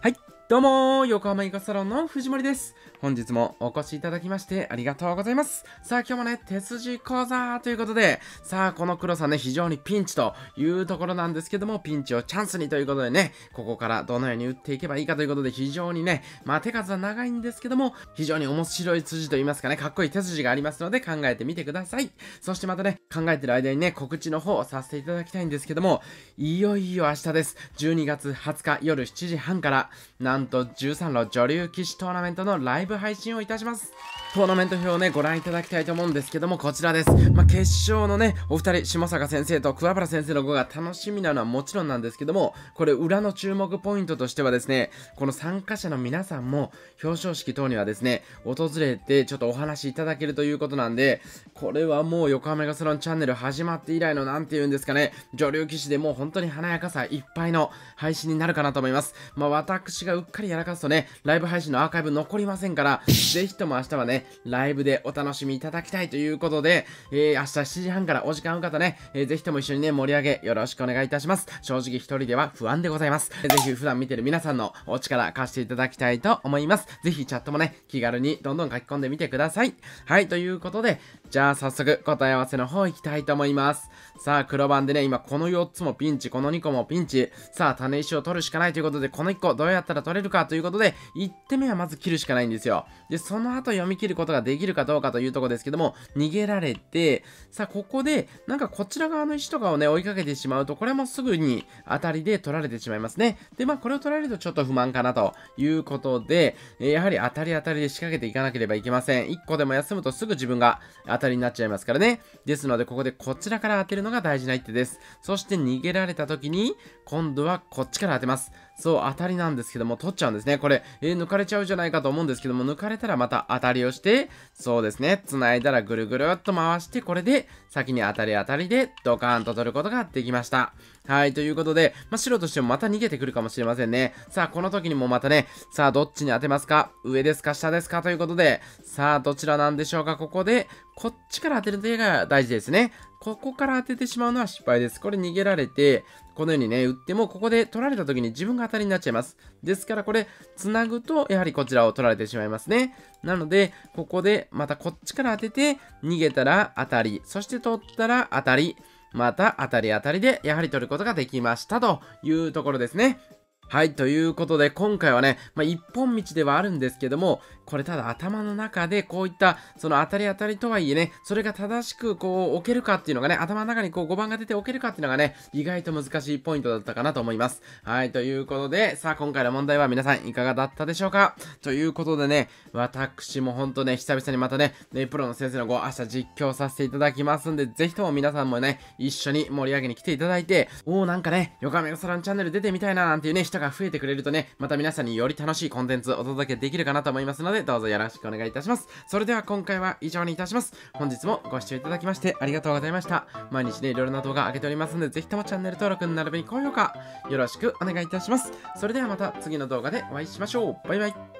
はい、どうも横浜イカサロンの藤森です。本日もお越しいただきましてありがとうございます。さあ今日もね、手筋講座ということで、さあこの黒さんね、非常にピンチというところなんですけども、ピンチをチャンスにということでね、ここからどのように打っていけばいいかということで、非常にね、まあ手数は長いんですけども、非常に面白い筋と言いますかね、かっこいい手筋がありますので考えてみてください。そしてまたね、考えてる間にね、告知の方をさせていただきたいんですけども、いよいよ明日です。12月20日夜7時半から、なと13路女流棋士トーナメントのライブ配信をいたします。トーナメント表をね、ご覧いただきたいと思うんですけども、こちらです。まあ、決勝のね、お二人、下坂先生と桑原先生の子が楽しみなのはもちろんなんですけども、これ裏の注目ポイントとしてはですね、この参加者の皆さんも表彰式等にはですね、訪れてちょっとお話いただけるということなんで、これはもう横浜ガスロンチャンネル始まって以来のなんて言うんですかね、女流騎士でもう本当に華やかさいっぱいの配信になるかなと思います。まあ、私がうっかりやらかすとね、ライブ配信のアーカイブ残りませんから、ぜひとも明日はね、ライブでお楽しみいただきたいということで、えー、明日7時半からお時間ある方ね、えー、ぜひとも一緒にね、盛り上げよろしくお願いいたします。正直一人では不安でございます。ぜひ普段見てる皆さんのお力貸していただきたいと思います。ぜひチャットもね、気軽にどんどん書き込んでみてください。はい、ということで、じゃあ早速答え合わせの方行きたいと思います。さあ、黒番でね、今この4つもピンチ、この2個もピンチ。さあ、種石を取るしかないということで、この1個どうやったら取れるかということで、1手目はまず切るしかないんですよ。で、その後読み切るることができるかどうかというとこですけども、逃げられて、さあ、ここで、なんかこちら側の石とかをね、追いかけてしまうと、これもすぐに当たりで取られてしまいますね。で、まあ、これを取られるとちょっと不満かなということで、えやはり当たり当たりで仕掛けていかなければいけません。1個でも休むとすぐ自分が当たりになっちゃいますからね。ですので、ここでこちらから当てるのが大事な一手です。そして逃げられた時に、今度はこっちから当てます。そう、当たりなんですけども、取っちゃうんですね。これ、えー、抜かれちゃうじゃないかと思うんですけども、抜かれたらまた当たりをして、そうですね、繋いだらぐるぐるっと回して、これで、先に当たり当たりで、ドカーンと取ることができました。はい、ということで、まあ、白としてもまた逃げてくるかもしれませんね。さあ、この時にもまたね、さあ、どっちに当てますか？上ですか？下ですか？ということで、さあ、どちらなんでしょうか？ここで、こっちから当てるというのが大事ですね。ここから当ててしまうのは失敗です。これ逃げられて、このようにね、打っても、ここで取られた時に自分が当たりになっちゃいます。ですから、これ、繋ぐと、やはりこちらを取られてしまいますね。なので、ここで、またこっちから当てて、逃げたら当たり、そして取ったら当たり、また当たり当たりで、やはり取ることができましたというところですね。はい、ということで今回はね、まあ、一本道ではあるんですけども、これただ頭の中でこういった、その当たり当たりとはいえね、それが正しくこう置けるかっていうのがね、頭の中にこう5番が出て置けるかっていうのがね、意外と難しいポイントだったかなと思います。はい、ということで、さあ今回の問題は皆さんいかがだったでしょうか？ということでね、私もほんとね、久々にまたね、ねプロの先生のご明日実況させていただきますんで、ぜひとも皆さんもね、一緒に盛り上げに来ていただいて、おーなんかね、横浜サランチャンネル出てみたいななんていうね、人が増えてくれるとね、また皆さんにより楽しいコンテンツをお届けできるかなと思いますので、どうぞよろしくお願いいたします。それでは今回は以上にいたします。本日もご視聴いただきましてありがとうございました。毎日ね、いろいろな動画上げておりますので、ぜひともチャンネル登録並びに高評価、よろしくお願いいたします。それではまた次の動画でお会いしましょう。バイバイ。